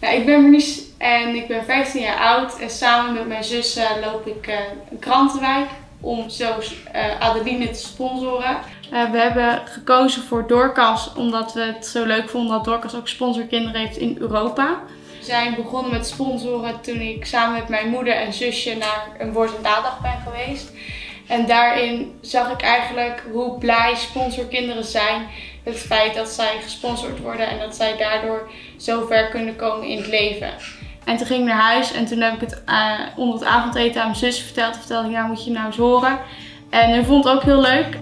Nou, ik ben Mies en ik ben 15 jaar oud en samen met mijn zus eh, loop ik uh, een krantenwijk om zo uh, Adeline te sponsoren. we hebben gekozen voor Doorkas omdat we het zo leuk vonden dat Doorkas ook sponsorkinderen heeft in Europa. We zijn begonnen met sponsoren toen ik samen met mijn moeder en zusje naar een woord- en daaddag ben geweest. En daarin zag ik eigenlijk hoe blij sponsorkinderen zijn het feit dat zij gesponsord worden en dat zij daardoor zo ver kunnen komen in het leven. En toen ging ik naar huis en toen heb ik het uh, onder het avondeten aan mijn zus verteld. Vertelde ja moet je nou eens horen. En hij vond het ook heel leuk.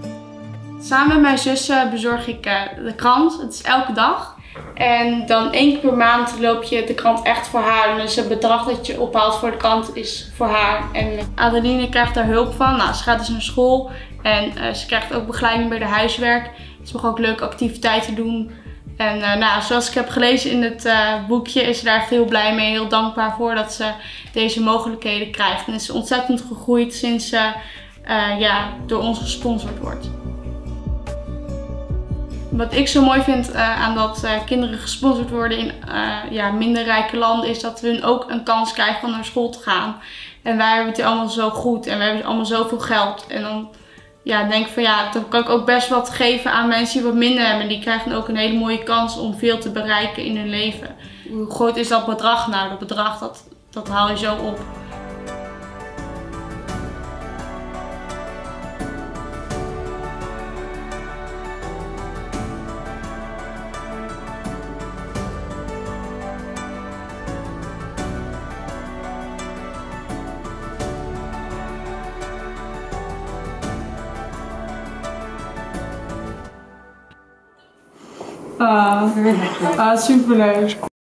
Samen met mijn zus bezorg ik uh, de krant. Het is elke dag. En dan één keer per maand loop je de krant echt voor haar. Dus het bedrag dat je ophaalt voor de krant is voor haar. En Adeline krijgt daar hulp van. Nou, ze gaat dus naar school en uh, ze krijgt ook begeleiding bij de huiswerk. Ze mag ook leuke activiteiten doen. En uh, nou, zoals ik heb gelezen in het uh, boekje is ze daar heel blij mee. Heel dankbaar voor dat ze deze mogelijkheden krijgt. En is ontzettend gegroeid sinds ze ja, door ons gesponsord wordt. Wat ik zo mooi vind aan dat kinderen gesponsord worden in ja, minder rijke landen, is dat we hun ook een kans krijgen om naar school te gaan. En wij hebben het allemaal zo goed en we hebben allemaal zoveel geld. En dan ja, denk van ja, dan kan ik ook best wat geven aan mensen die wat minder hebben. Die krijgen ook een hele mooie kans om veel te bereiken in hun leven. Hoe groot is dat bedrag nou? Dat bedrag dat, dat haal je zo op. Ah, ah super.